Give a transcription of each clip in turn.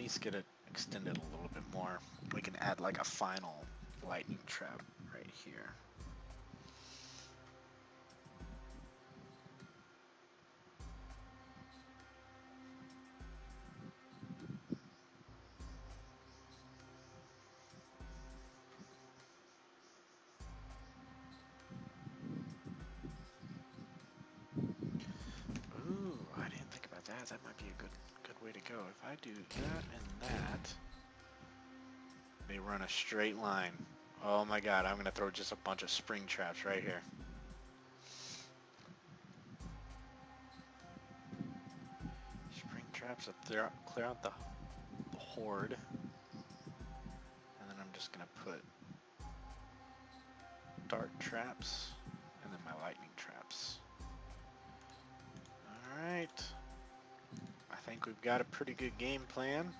least get it extended a little bit more. We can add like a final lightning trap right here. Straight line. Oh my god, I'm gonna throw just a bunch of spring traps right here. Spring traps to clear out, clear out the, the horde. And then I'm just gonna put dart traps and then my lightning traps. Alright. I think we've got a pretty good game plan.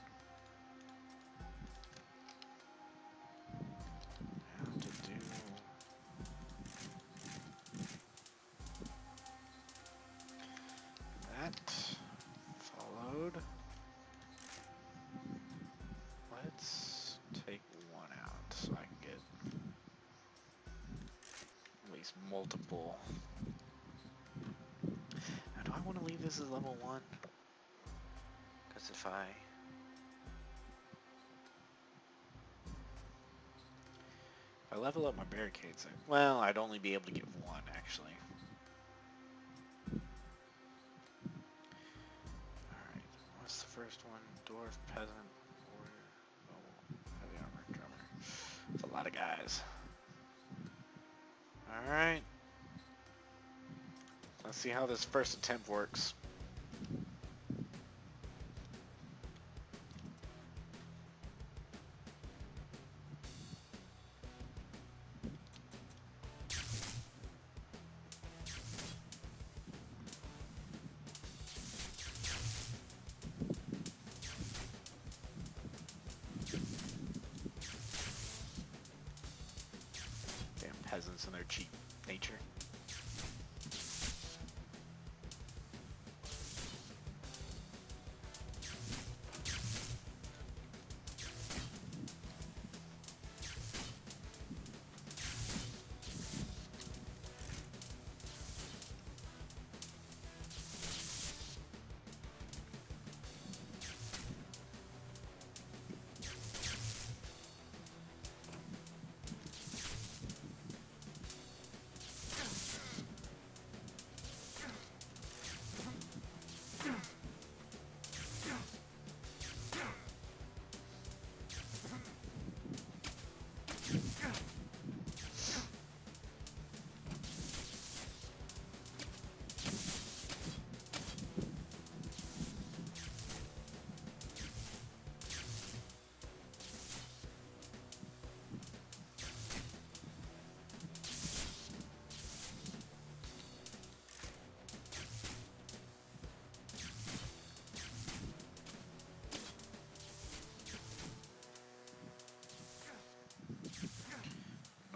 My barricades, well, I'd only be able to get one, actually. Alright, what's the first one? Dwarf, Peasant, Warrior, oh, Heavy Armor, Drummer. It's a lot of guys. Alright. Let's see how this first attempt works.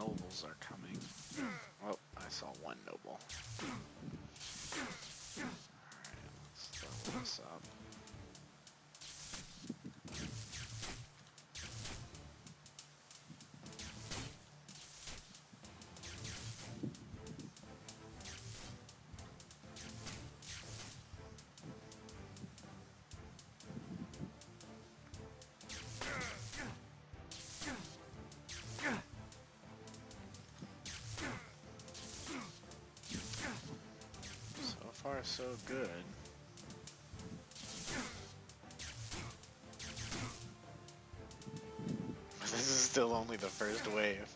Nobles are So good. This is still only the first wave.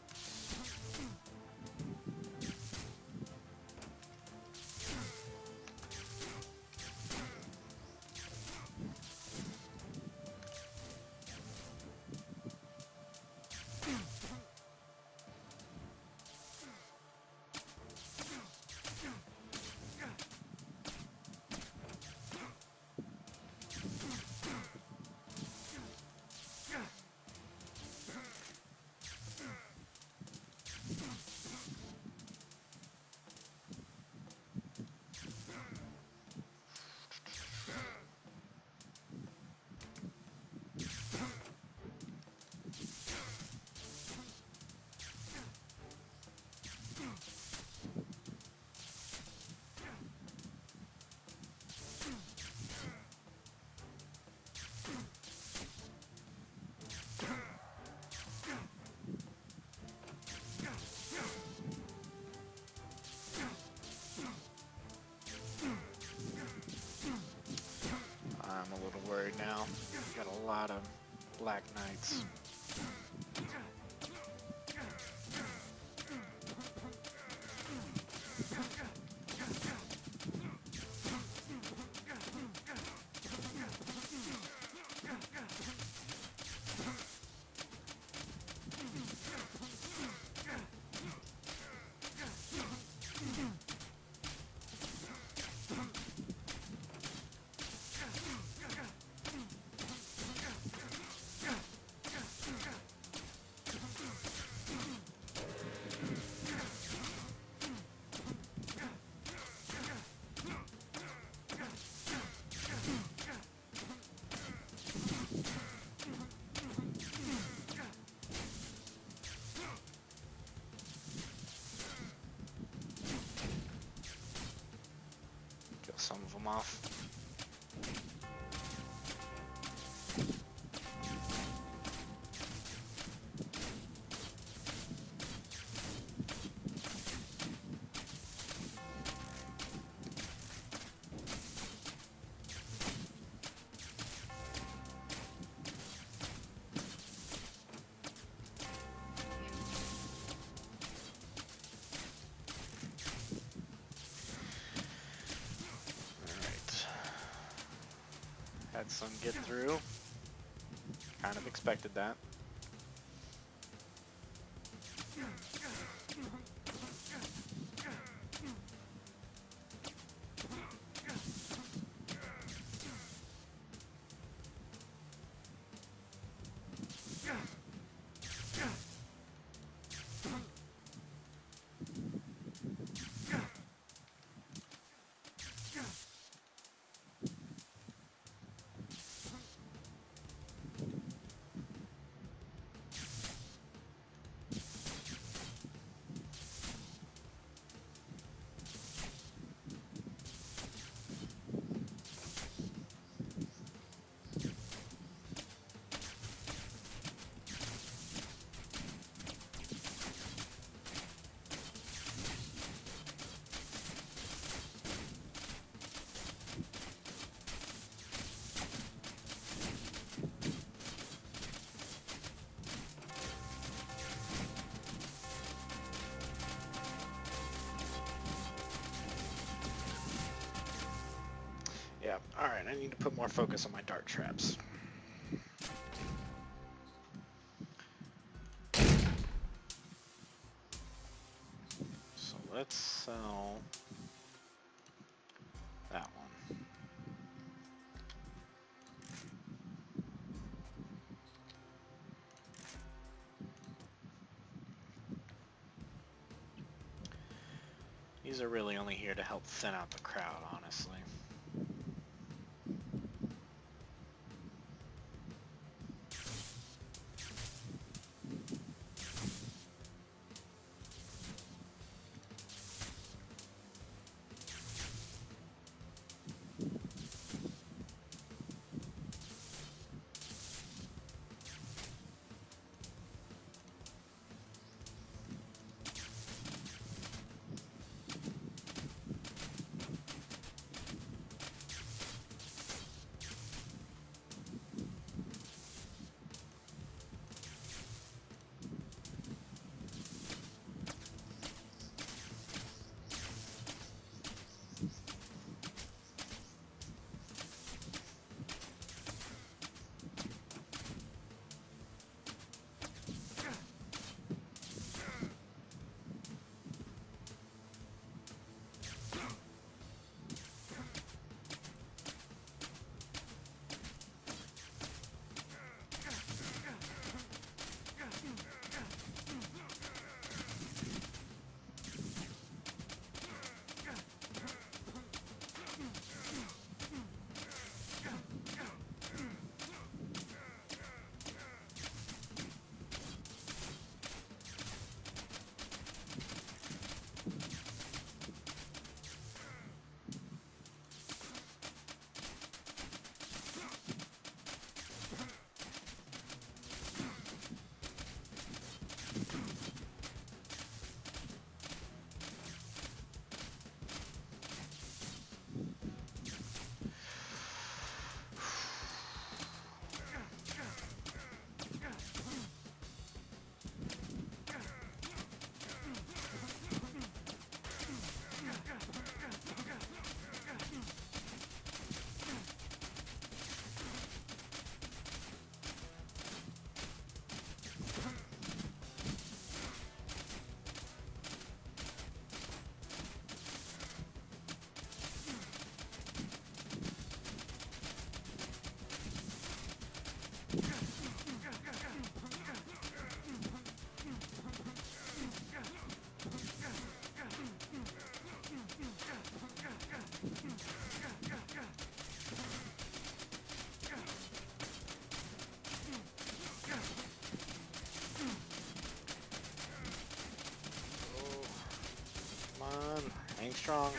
Black Knights. Some of. Had some get through. Kind of expected that. Yeah, alright, I need to put more focus on my dart traps. So let's sell that one. These are really only here to help thin out the crowd, honestly. Strong.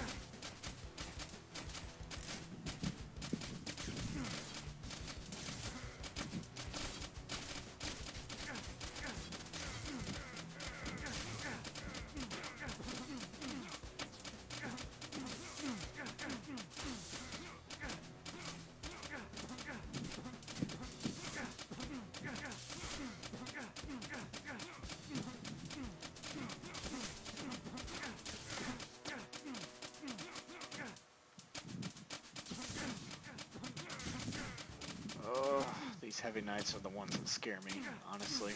These heavy knights are the ones that scare me, honestly.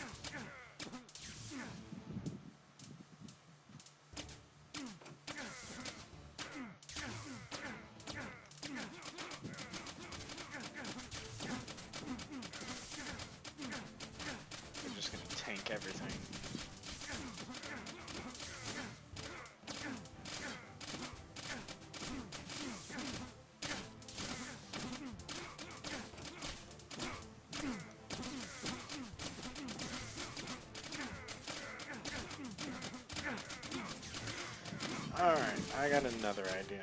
They're just gonna tank everything. I got another idea.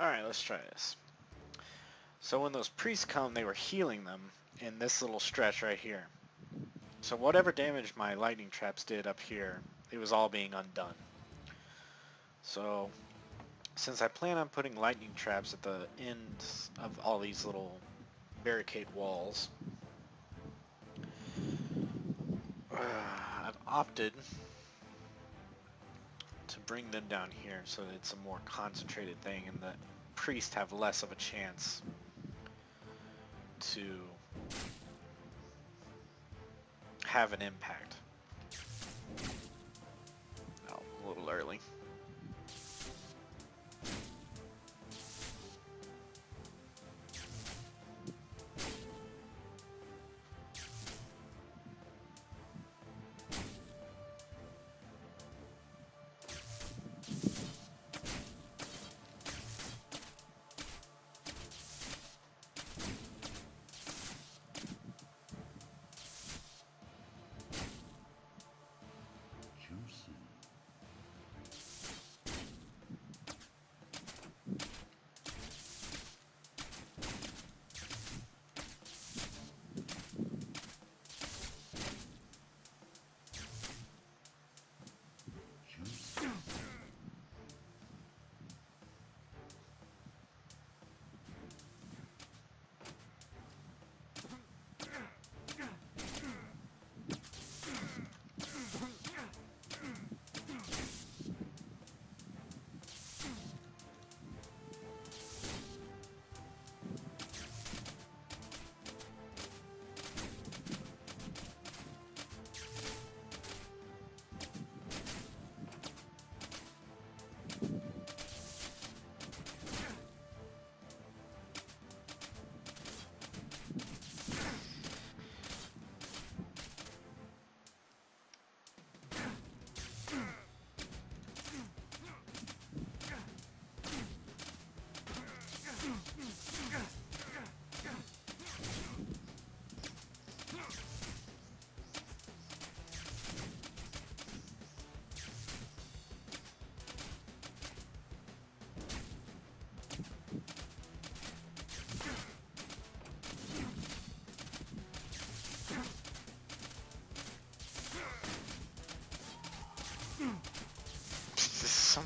Alright, let's try this. So when those priests come, they were healing them in this little stretch right here. So whatever damage my lightning traps did up here, it was all being undone. So since I plan on putting lightning traps at the ends of all these little barricade walls, uh, I've opted bring them down here so that it's a more concentrated thing and the priests have less of a chance to have an impact. Oh, a little early.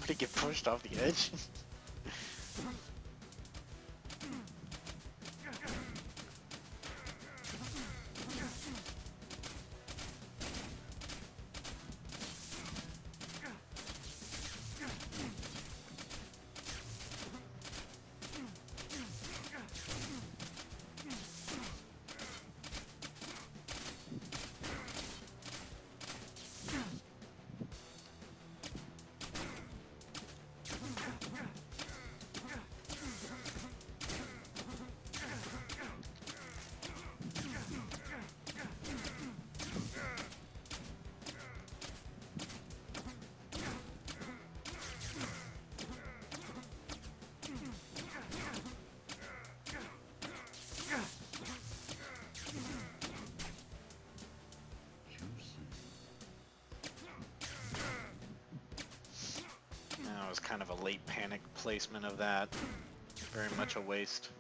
somebody get pushed off the edge? was kind of a late panic placement of that. Very much a waste.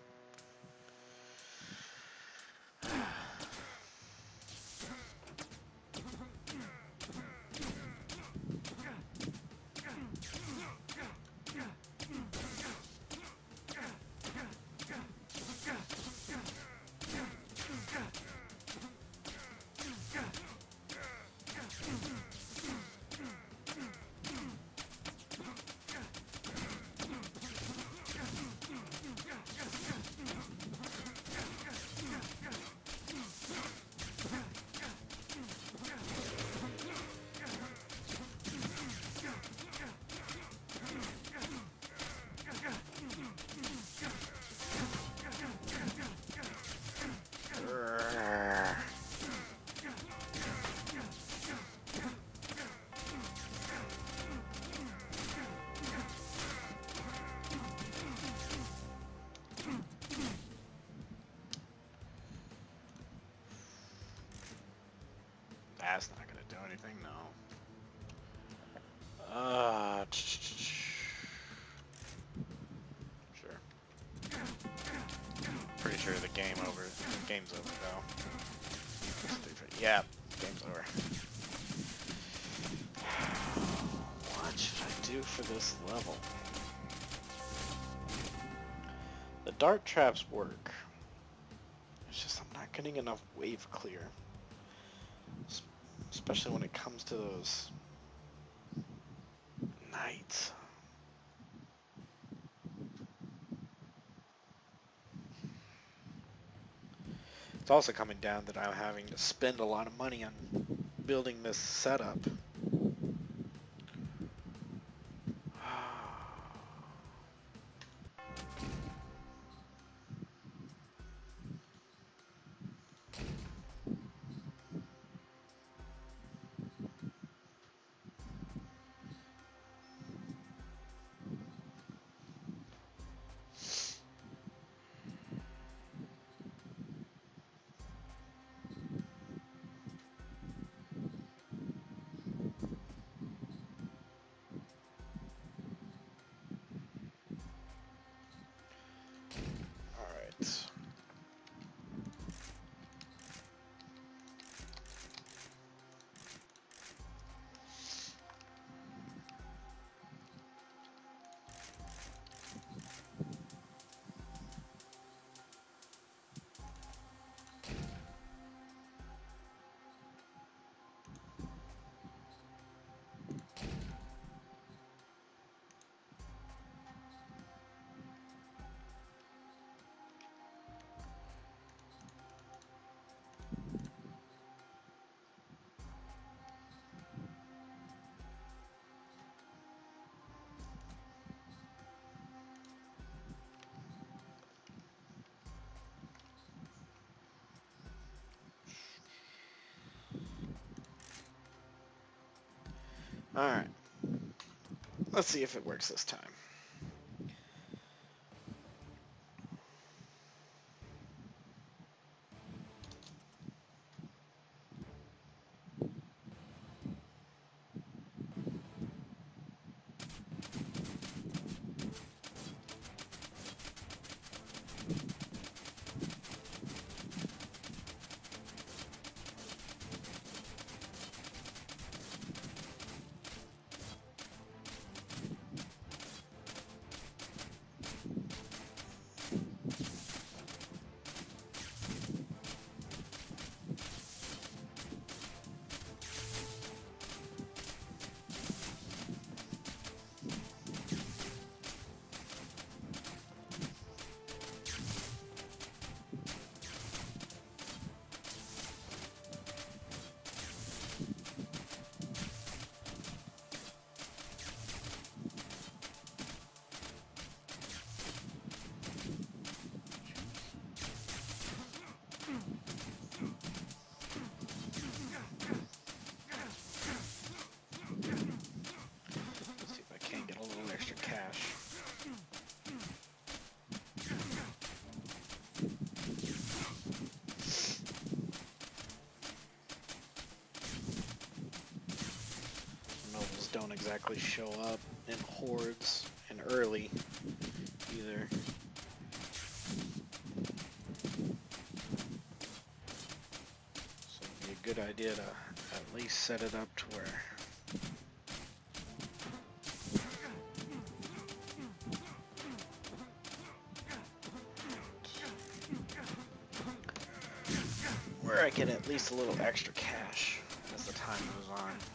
That's not gonna do anything, no. Uh, sure. Pretty sure the game over. The game's over though. Yeah, game's over. What should I do for this level? The dart traps work. It's just I'm not getting enough wave clear. Especially when it comes to those knights. It's also coming down that I'm having to spend a lot of money on building this setup. Alright. Let's see if it works this time. Don't exactly show up in hordes and early either. So it'd be a good idea to at least set it up to where where I get at least a little extra cash as the time goes on.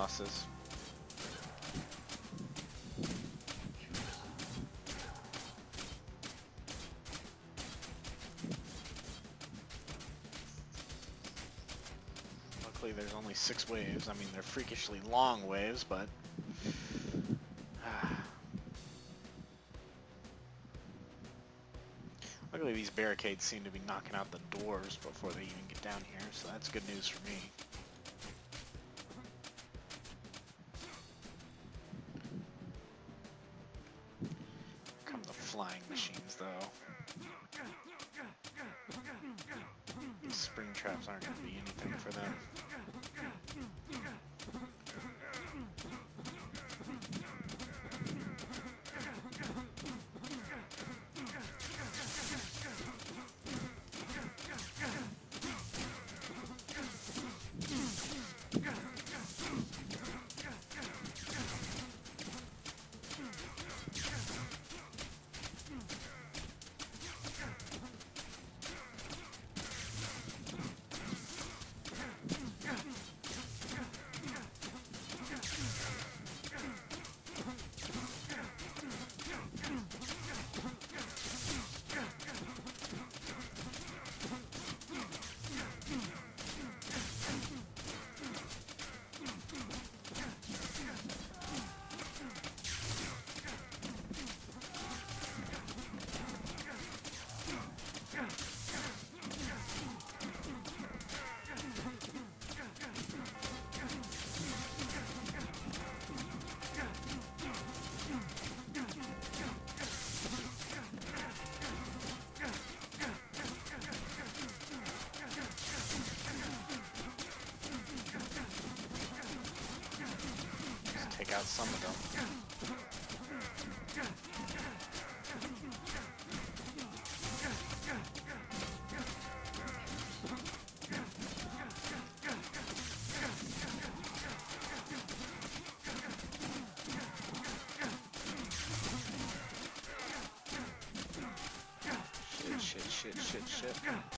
Two losses. Luckily there's only six waves. I mean, they're freakishly long waves, but... Luckily these barricades seem to be knocking out the doors before they even get down here, so that's good news for me. Flying machines, though. These spring traps aren't going to be anything for them. Take out some of them.